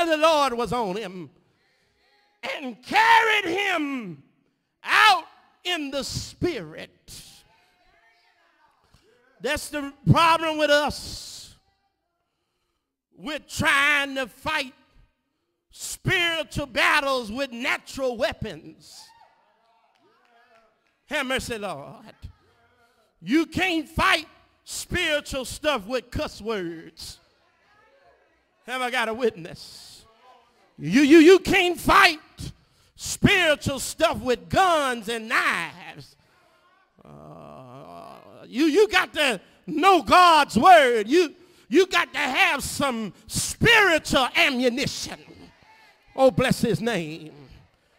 of the Lord was on him and carried him out in the spirit. That's the problem with us. We're trying to fight spiritual battles with natural weapons. Have mercy, Lord. You can't fight spiritual stuff with cuss words. Have I got a witness? You, you, you can't fight spiritual stuff with guns and knives. Uh, you, you got to know God's word. You, you got to have some spiritual ammunition. Oh, bless his name.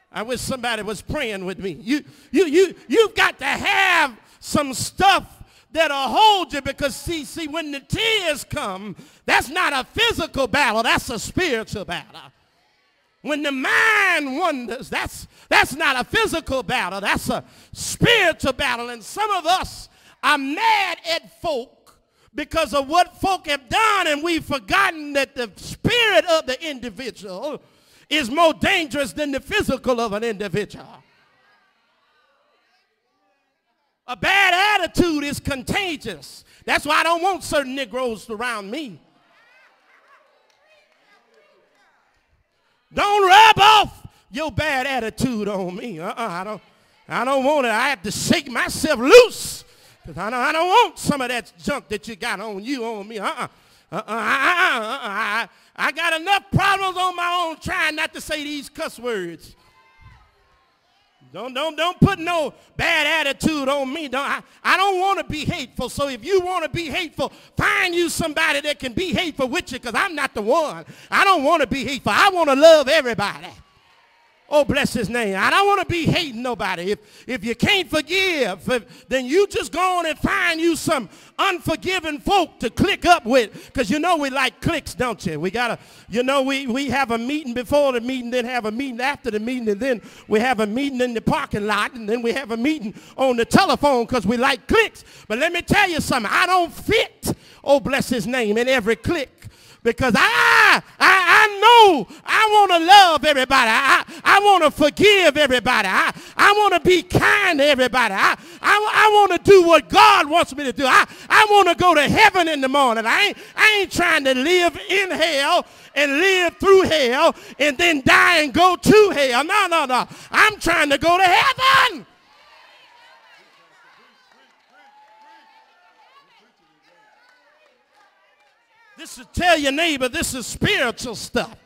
I wish somebody was praying with me. You, you, you, you've got to have some stuff that'll hold you because see, see, when the tears come, that's not a physical battle, that's a spiritual battle. When the mind wanders, that's, that's not a physical battle, that's a spiritual battle. And some of us are mad at folk because of what folk have done and we've forgotten that the spirit of the individual is more dangerous than the physical of an individual. A bad attitude is contagious. That's why I don't want certain Negroes around me. Don't rub off your bad attitude on me. Uh-uh, I don't, I don't want it. I have to shake myself loose. Because I don't, I don't want some of that junk that you got on you on me. Uh-uh. Uh-uh, uh-uh. I, I got enough problems on my own trying not to say these cuss words. Don't, don't, don't put no bad attitude on me. Don't, I, I don't want to be hateful. So if you want to be hateful, find you somebody that can be hateful with you because I'm not the one. I don't want to be hateful. I want to love everybody. Oh, bless his name. I don't want to be hating nobody. If, if you can't forgive, if, then you just go on and find you some unforgiving folk to click up with. Because you know we like clicks, don't you? We got to, you know, we, we have a meeting before the meeting, then have a meeting after the meeting, and then we have a meeting in the parking lot, and then we have a meeting on the telephone because we like clicks. But let me tell you something. I don't fit, oh, bless his name, in every click because I, I, I know I want to love everybody. I, I want to forgive everybody. I, I want to be kind to everybody. I, I, I want to do what God wants me to do. I, I want to go to heaven in the morning. I ain't, I ain't trying to live in hell and live through hell and then die and go to hell. No, no, no. I'm trying to go to heaven. This is tell your neighbor this is spiritual stuff.